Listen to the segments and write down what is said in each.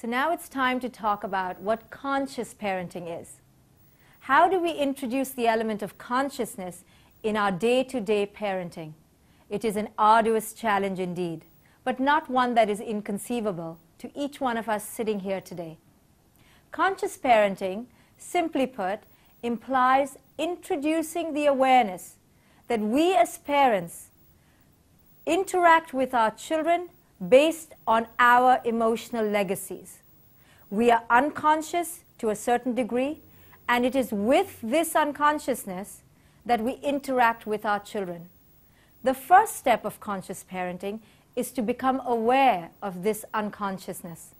So now it's time to talk about what conscious parenting is. How do we introduce the element of consciousness in our day to day parenting? It is an arduous challenge indeed, but not one that is inconceivable to each one of us sitting here today. Conscious parenting, simply put, implies introducing the awareness that we as parents interact with our children based on our emotional legacies. We are unconscious to a certain degree, and it is with this unconsciousness that we interact with our children. The first step of conscious parenting is to become aware of this unconsciousness.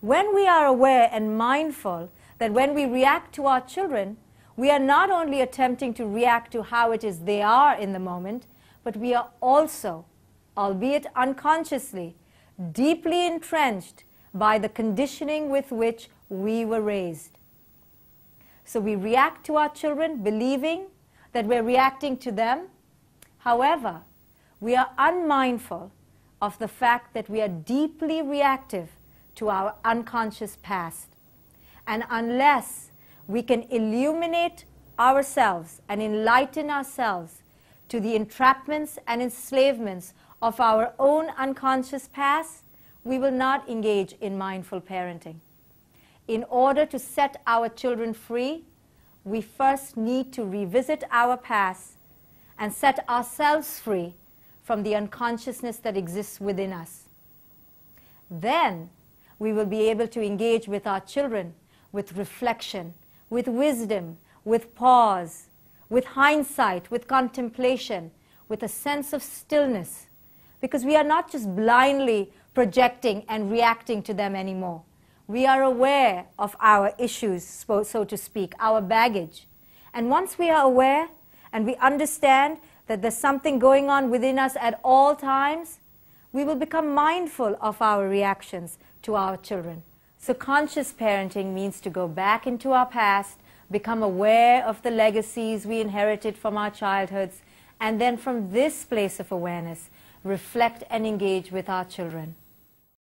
When we are aware and mindful that when we react to our children, we are not only attempting to react to how it is they are in the moment, but we are also, albeit unconsciously, deeply entrenched by the conditioning with which we were raised. So we react to our children believing that we're reacting to them. However, we are unmindful of the fact that we are deeply reactive to our unconscious past. And unless we can illuminate ourselves and enlighten ourselves to the entrapments and enslavements of our own unconscious past, we will not engage in mindful parenting. In order to set our children free, we first need to revisit our past and set ourselves free from the unconsciousness that exists within us. Then we will be able to engage with our children with reflection, with wisdom, with pause, with hindsight, with contemplation, with a sense of stillness. Because we are not just blindly projecting and reacting to them anymore. We are aware of our issues, so to speak, our baggage. And once we are aware and we understand that there's something going on within us at all times, we will become mindful of our reactions to our children. So, conscious parenting means to go back into our past, become aware of the legacies we inherited from our childhoods, and then from this place of awareness, reflect and engage with our children.